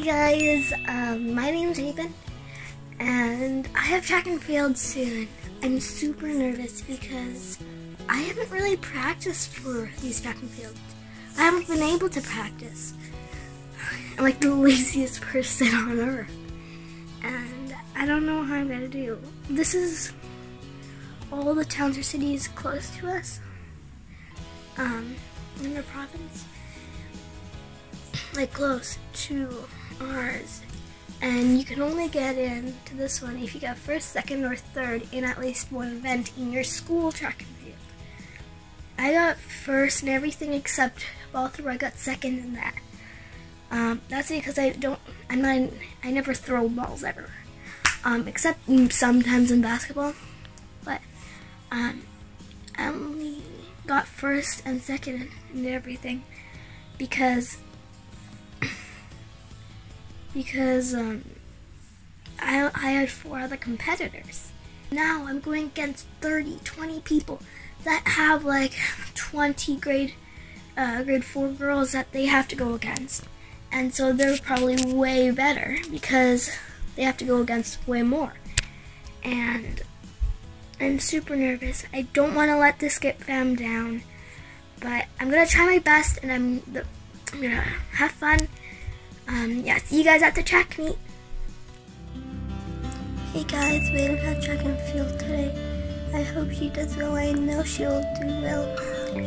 Hey guys, um, my name's Ravyn, and I have track and field soon. I'm super nervous because I haven't really practiced for these track and fields. I haven't been able to practice. I'm like the laziest person on earth, and I don't know how I'm gonna do. This is all the towns or cities close to us, um, in the province like close to ours. And you can only get into this one if you got first, second, or third in at least one event in your school track and field. I got first in everything except ball throw. I got second in that. Um, that's because I don't. I'm not. I never throw balls ever, um, except sometimes in basketball. But um, I only got first and second in everything because because um, I, I had four other competitors. Now I'm going against 30, 20 people that have like 20 grade uh, grade 4 girls that they have to go against. And so they're probably way better because they have to go against way more. And I'm super nervous. I don't want to let this get fam down. But I'm going to try my best and I'm, I'm going to have fun um, yeah, see you guys at the track meet. Hey guys, have had track and field today. I hope she does well. I know she'll do well.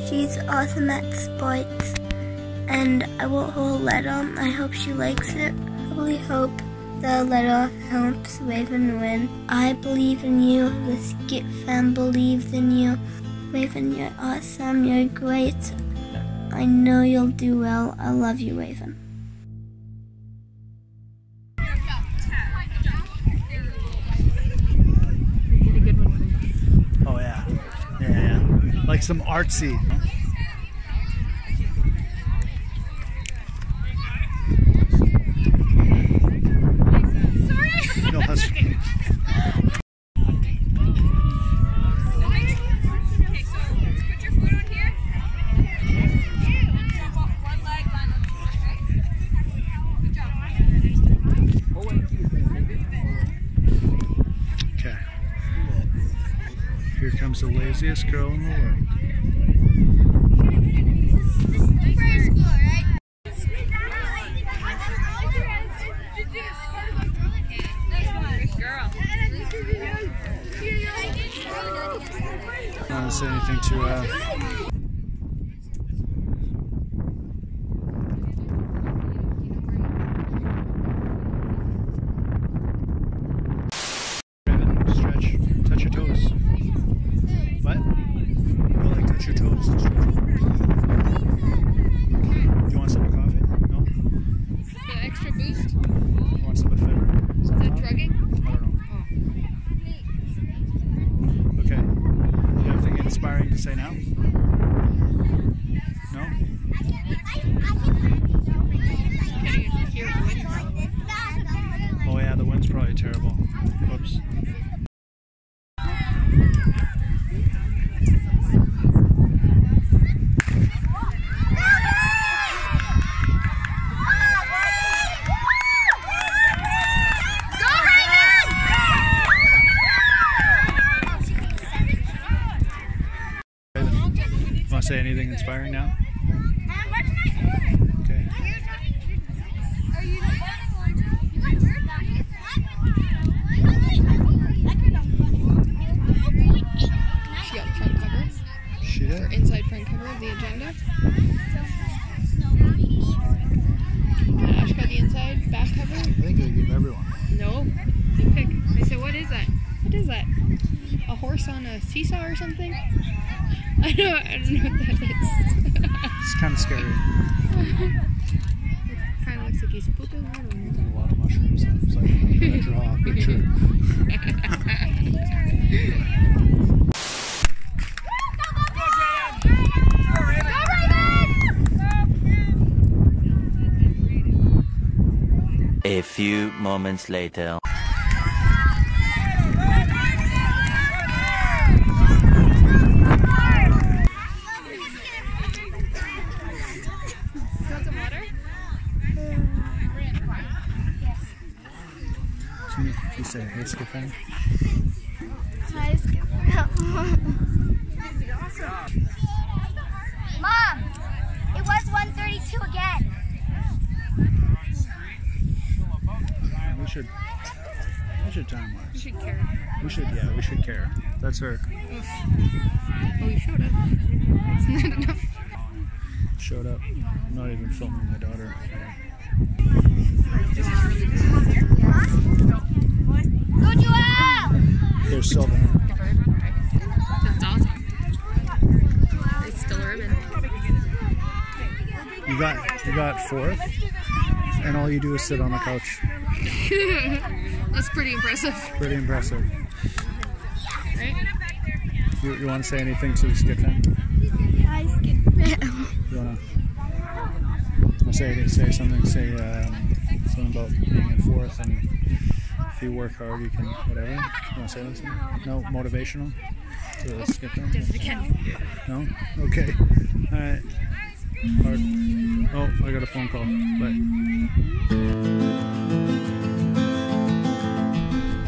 She's awesome at sports. And I will hold letter. I hope she likes it. I really hope the letter helps Ravyn win. I believe in you. The Skit Fam believes in you. Ravyn, you're awesome. You're great. I know you'll do well. I love you, Ravyn. Like some artsy. Here comes the laziest girl in the world. Want to say anything to uh, Ravyn, stretch, touch your toes. What? Go like touch your toes and stretch. You want some coffee? No? The extra boost? You want some ephedra? Is that drugging? I don't know. Okay. Do you have anything inspiring to say now? No? Can you hear the wind probably? Oh yeah, the wind's probably terrible. Whoops. Want to say anything inspiring now? Okay. She got front cover, She or did. inside front cover of the agenda. Ashe got the inside back cover. I think they give everyone. No, you pick. I said, what is that? What is that? A horse on a seesaw or something? I don't, I don't know what that is. It's kind of scary. it kind of looks like he's pooping. I don't know. A lot of mushrooms. It's like I'm draw a picture. A few moments later. Want some water? Can you, can you say hey, Skit Fam? Mom, it was 132 again. We should. We should time You wise. should care. We should. Yeah, we should care. That's her. Oh, you showed up. Isn't enough? Showed up. I'm not even filming my daughter. Go Joel! There's Sylvan. That's awesome. It's still a ribbon. You got you got fourth, and all you do is sit on the couch. That's pretty impressive, Pretty impressive. right? You, you want to say anything to the Skit Fam? Hi, Skip. You want to say say something? Say um, something about being in fourth, and if you work hard, you can whatever. You want to say anything? No motivational to the Skit Fam? Yes, I can. No? Okay. Alright. Hard. Oh, I got a phone call. Bye.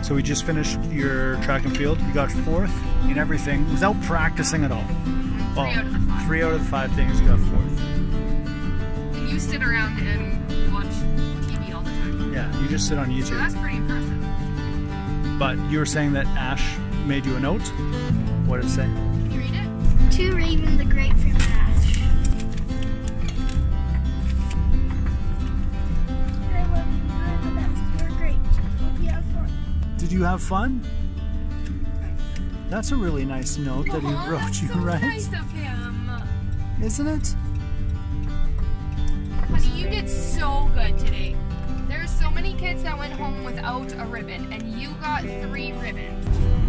So we just finished your track and field. You got fourth in everything without practicing at all. Well, out of the five. three out of the five things you got fourth. And you sit around and watch TV all the time. Yeah, you just sit on So YouTube. that's pretty impressive. But you were saying that Ashe made you a note. What did it say? Can you read it? To Ravyn the Great from Ashe. You're great. Hope you have fun. Did you have fun? That's a really nice note that he wrote you, so right? nice of him. Isn't it? Honey, you did so good today. There's so many kids that went home without a ribbon, and you got three ribbons.